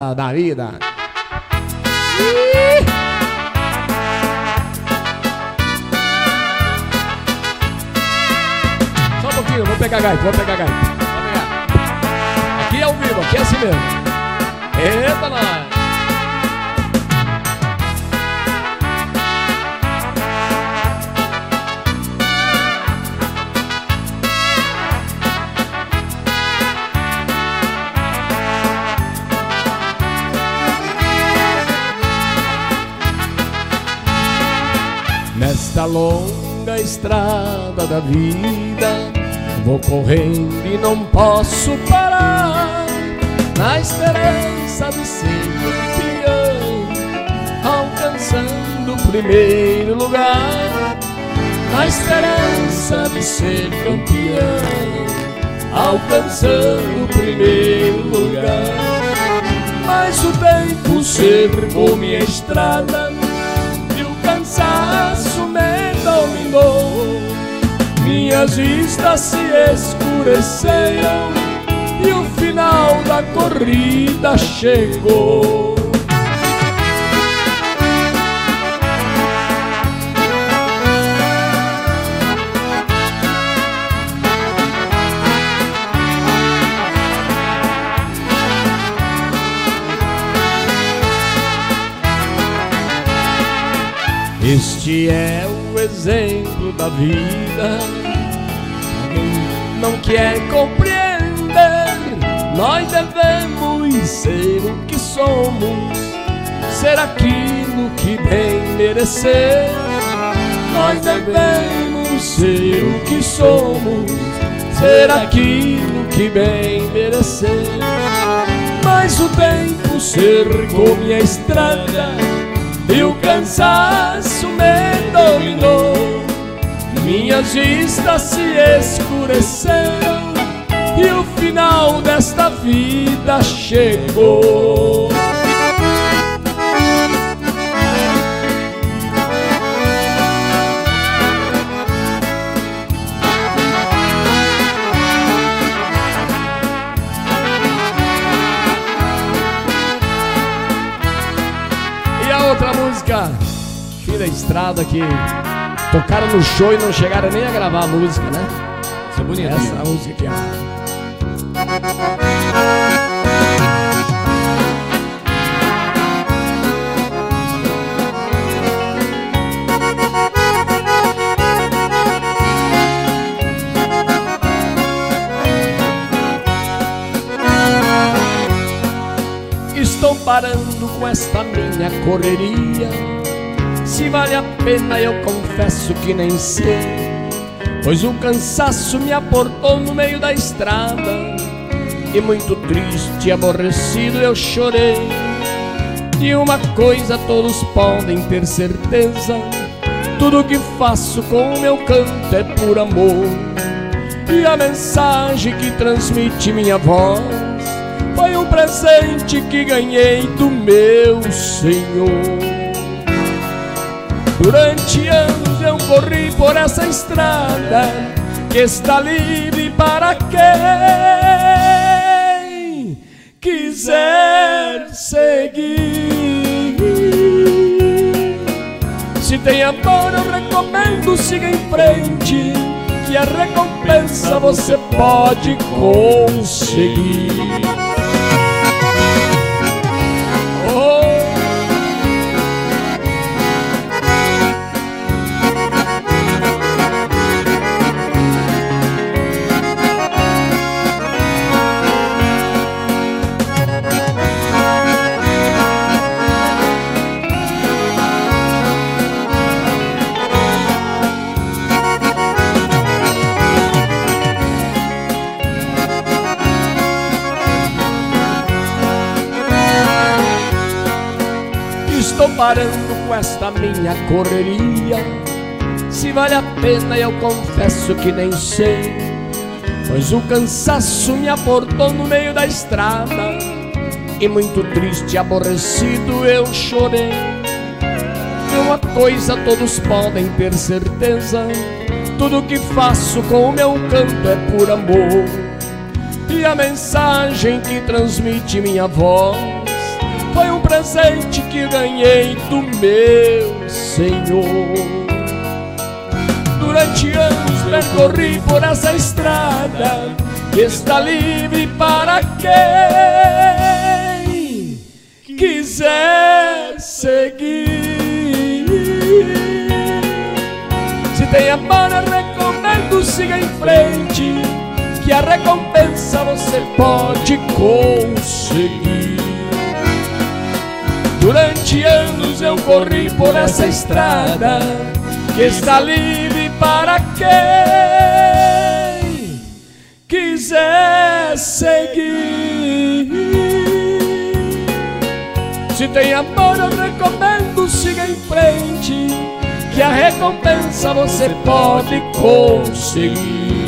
da vida. Só um pouquinho, vou pegar gaita, vou pegar gaita. Aqui é ao vivo, aqui é assim mesmo. Eita, nós! Nesta longa estrada da vida Vou correndo e não posso parar. Na esperança de ser campeão Alcançando o primeiro lugar. Na esperança de ser campeão Alcançando o primeiro lugar. Mas o tempo cercou minha estrada cansaço me dominou Minhas vistas se escureceram E o final da corrida chegou. Este é exemplo da vida. Não quer compreender, nós devemos ser o que somos, ser aquilo que bem merecer. Nós devemos ser o que somos, ser aquilo que bem merecer. Mas o tempo cercou minha estrada e o cansaço me dominou. Minhas vistas se escureceram e o final desta vida chegou. outra música Fim da estrada que tocaram no show e não chegaram nem a gravar a música, né? Essa é bonita. Essa é a música aqui, ó. Estou parando com esta minha correria Se vale a pena eu confesso que nem sei. Pois o cansaço me aportou no meio da estrada E muito triste e aborrecido eu chorei. De uma coisa todos podem ter certeza Tudo que faço com o meu canto é por amor. E a mensagem que transmite minha voz foi um presente que ganhei do meu Senhor. Durante anos eu corri por essa estrada que está livre para quem quiser seguir. Se tem amor, eu recomendo, siga em frente. Que a recompensa você pode conseguir. Estou parando com esta minha correria. Se vale a pena eu confesso que nem sei Pois o cansaço me aportou no meio da estrada. E muito triste e aborrecido eu chorei. De uma coisa todos podem ter certeza Tudo que faço com o meu canto é por amor. E a mensagem que transmite minha voz presente que ganhei do meu Senhor. Durante anos percorri por essa estrada que está livre para quem quiser seguir. Se tem amor, eu recomendo, siga em frente, que a recompensa você pode conseguir. Durante anos eu corri por essa estrada que está livre para quem quiser seguir. Se tem amor, eu recomendo, siga em frente, que a recompensa você pode conseguir.